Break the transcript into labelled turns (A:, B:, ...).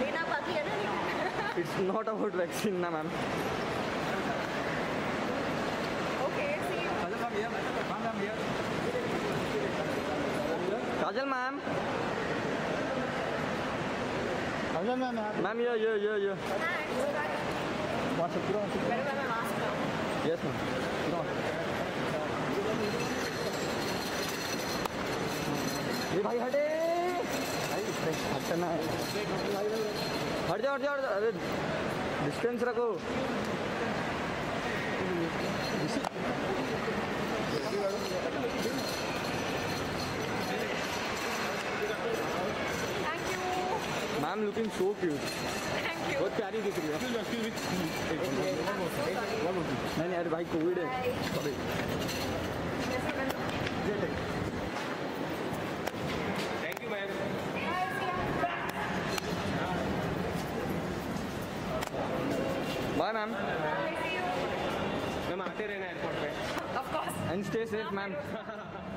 A: लेना बाकी है ना
B: It's not about vaccine, na ma'am.
A: Okay, see you.
B: Kajal ma'am.
C: Ajal ma'am, यहाँ
B: Ma'am, here, here, here, here.
A: Thanks. Better wear my mask.
B: Yes, ma'am. ये भाई हटे भाई हटना है हट जाओ हट जाओ। अरे डिस्टेंस रखो। मैम लुकिंग सो क्यूट बहुत प्यारी दिख रही है। नहीं नहीं अरे भाई कोविड है।
A: Bye,
D: ma'am. Ma'am, aate the airport.
A: Of course.
B: And stay safe, ma'am.